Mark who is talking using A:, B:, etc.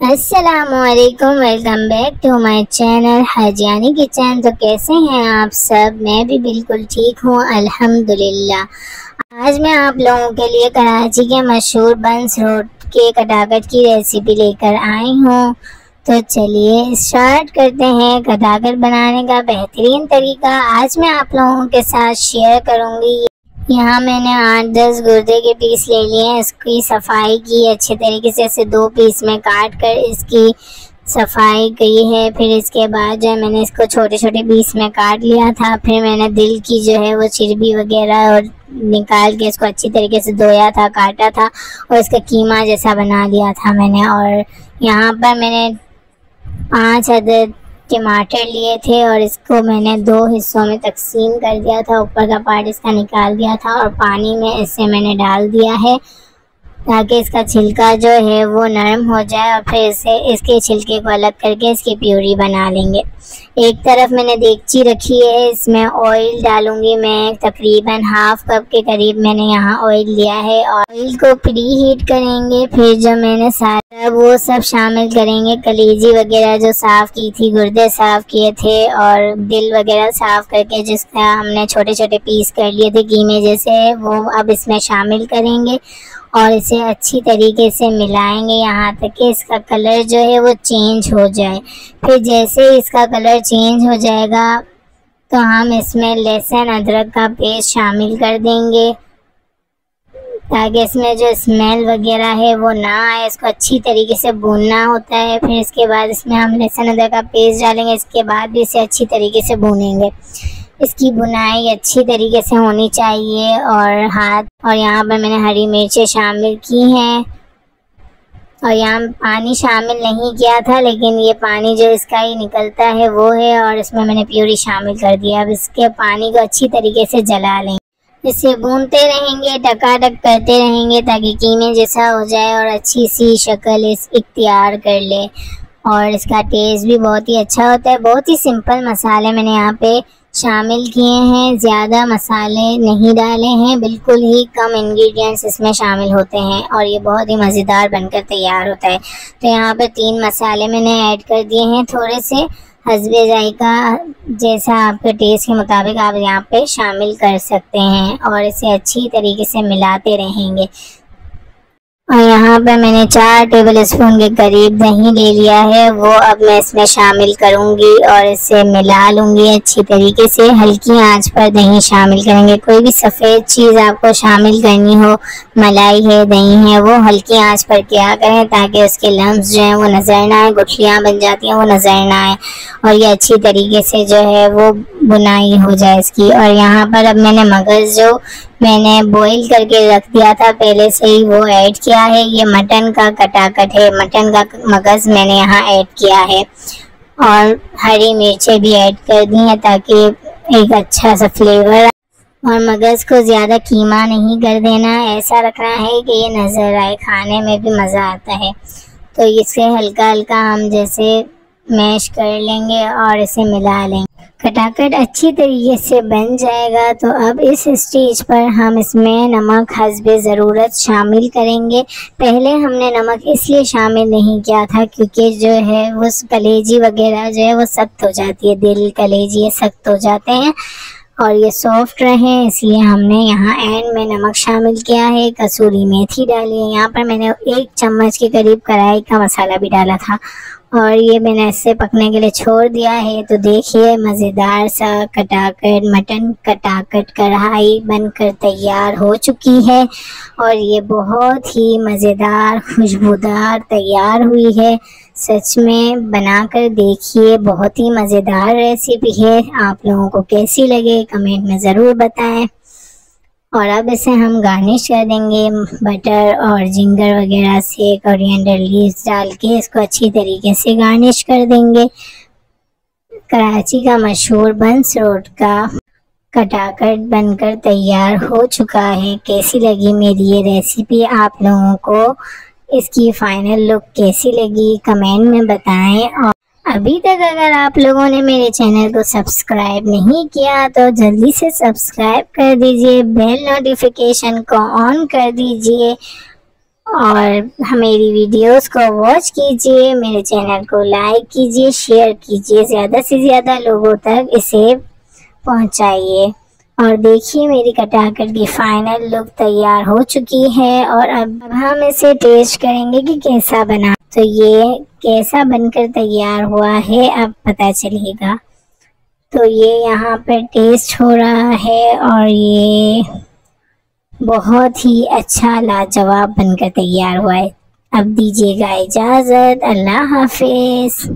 A: असलकुम welcome back to my channel Hajiyani kitchen तो कैसे हैं आप सब? मैं भी बिल्कुल ठीक हूँ, अल्हम्दुलिल्लाह। आज मैं आप लोगों के लिए कराची के मशहूर बंस रोड के कटाकट की रेसिपी लेकर आई हूँ। तो चलिए स्टार्ट करते हैं कटाकट बनाने का बेहतरीन तरीका। आज मैं आप लोगों के साथ शेयर करूँगी यहाँ मैंने आठ, दस गुर्दे के पीस ले लिए हैं। इसकी सफ़ाई की अच्छे तरीके से इसे दो पीस में काट कर इसकी सफ़ाई की है। फिर इसके बाद जो है मैंने इसको छोटे छोटे पीस में काट लिया था। फिर मैंने दिल की जो है वो चिरबी वगैरह और निकाल के इसको अच्छी तरीके से धोया था, काटा था और इसका कीमा जैसा बना लिया था मैंने। और यहाँ पर मैंने पाँच अदद टमाटर लिए थे और इसको मैंने दो हिस्सों में तकसीम कर दिया था। ऊपर का पार्ट इसका निकाल दिया था और पानी में इसे मैंने डाल दिया है ताकि इसका छिलका जो है वो नरम हो जाए और फिर इसे इसके छिलके को अलग करके इसकी प्यूरी बना लेंगे। एक तरफ़ मैंने देगची रखी है, इसमें ऑयल डालूँगी मैं। तकरीबन हाफ़ कप के करीब मैंने यहाँ ऑयल लिया है ऑयल को प्री हीट करेंगे। फिर जो मैंने सारा वो सब शामिल करेंगे। कलेजी वगैरह जो साफ़ की थी, गुर्दे साफ़ किए थे और दिल वगैरह साफ़ करके जिसका हमने छोटे छोटे पीस कर लिए थे कीमे जैसे वो अब इसमें शामिल करेंगे और इसे अच्छी तरीके से मिलाएँगे यहाँ तक कि इसका कलर जो है वो चेंज हो जाए। फिर जैसे ही इसका कलर चेंज हो जाएगा तो हम इसमें लहसुन, अदरक का पेस्ट शामिल कर देंगे। ताकि इसमें जो स्मेल वगैरह है वो ना आए, इसको अच्छी तरीके से भूनना होता है, फिर इसके बाद इसमें हम लहसुन अदरक का पेस्ट डालेंगे, इसके बाद भी इसे अच्छी तरीके से भूनेंगे। इसकी बुनाई अच्छी तरीके से होनी चाहिए और हाथ, और यहाँ पर मैंने हरी मिर्चें शामिल की हैं। और यहाँ पानी शामिल नहीं किया था, लेकिन ये पानी जो इसका ही निकलता है वो है, और इसमें मैंने प्यूरी शामिल कर दिया अब इसके पानी को अच्छी तरीके से जला लें इसे भूनते रहेंगे टकाटक करते रहेंगे ताकि कीमे जैसा हो जाए और अच्छी सी शक्ल इस इख्तियार कर ले। और इसका टेस्ट भी बहुत ही अच्छा होता है। बहुत ही सिंपल मसाले मैंने यहाँ पे शामिल किए हैं। ज़्यादा मसाले नहीं डाले हैं। बिल्कुल ही कम इंग्रेडिएंट्स इसमें शामिल होते हैं और ये बहुत ही मज़ेदार बनकर तैयार होता है। तो यहाँ पर तीन मसाले मैंने ऐड कर दिए हैं। थोड़े से हसबे जायका जैसा आपके टेस्ट के मुताबिक आप यहाँ पे शामिल कर सकते हैं और इसे अच्छी तरीके से मिलाते रहेंगे। और यहाँ पर मैंने चार टेबल स्पून के करीब दही ले लिया है। वो अब मैं इसमें शामिल करूँगी और इसे मिला लूँगी अच्छी तरीके से। हल्की आँच पर दही शामिल करेंगे। कोई भी सफ़ेद चीज़ आपको शामिल करनी हो, मलाई है, दही है, वो हल्की आँच पर क्या करें ताकि उसके लम्स जो हैं वो नज़र ना आए, गुठलियाँ बन जाती हैं, वो नज़र ना आए। और ये अच्छी तरीके से जो है वो बुनाई हो जाए इसकी। और यहाँ पर अब मैंने मगज़ जो मैंने बॉईल करके रख दिया था, पहले से ही वो ऐड किया है। ये मटन का कटाकट है। मटन का मगज़ मैंने यहाँ ऐड किया है। और हरी मिर्चें भी ऐड कर दी हैं ताकि एक अच्छा सा फ्लेवर और मगज़ को ज़्यादा कीमा नहीं कर देना। ऐसा रखना है कि ये नज़र आए। खाने में भी मज़ा आता है। तो इसे हल्का हल्का हम जैसे मैश कर लेंगे और इसे मिला लेंगे। खटाखट अच्छी तरीके से बन जाएगा तो अब इस स्टेज पर हम इसमें नमक, हसब ज़रूरत शामिल करेंगे। पहले हमने नमक इसलिए शामिल नहीं किया था क्योंकि जो है वो कलेजी वगैरह जो है वो सख्त हो जाती है, दिल कलेजी ये सख्त हो जाते हैं और ये सॉफ्ट रहे, इसलिए हमने यहाँ एंड में नमक शामिल किया है। कसूरी मेथी डाली है, यहाँ पर मैंने एक चम्मच के करीब कढ़ाई का मसाला भी डाला था। और ये मैंने ऐसे पकने के लिए छोड़ दिया है। तो देखिए, मज़ेदार सा कटाकट, मटन कटाकट कढ़ाई बनकर तैयार हो चुकी है और ये बहुत ही मज़ेदार, खुशबूदार तैयार हुई है। सच में बनाकर देखिए, बहुत ही मज़ेदार रेसिपी है। आप लोगों को कैसी लगे, कमेंट में ज़रूर बताएँ। और अब इसे हम गार्निश कर देंगे बटर और जिंगर वगैरह से कोरिएंडर लीव्स डाल के इसको अच्छी तरीके से गार्निश कर देंगे। कराची का मशहूर बंस रोड का कटाकट बनकर तैयार हो चुका है। कैसी लगी मेरी ये रेसिपी आप लोगों को इसकी फाइनल लुक कैसी लगी? कमेंट में बताएँ और अभी तक अगर आप लोगों ने मेरे चैनल को सब्सक्राइब नहीं किया तो जल्दी से सब्सक्राइब कर दीजिए, बेल नोटिफिकेशन को ऑन कर दीजिए और मेरी वीडियोस को वॉच कीजिए, मेरे चैनल को लाइक कीजिए शेयर कीजिए, ज़्यादा से ज़्यादा लोगों तक इसे पहुंचाइए। और देखिए, मेरी कटाकट की फाइनल लुक तैयार हो चुकी है और अब हम इसे टेस्ट करेंगे कि कैसा बना। तो ये कैसा बनकर तैयार हुआ है अब पता चलेगा। तो ये यहाँ पर टेस्ट हो रहा है और ये बहुत ही अच्छा लाजवाब बनकर तैयार हुआ है। अब दीजिएगा इजाज़त। अल्लाह हाफिज़।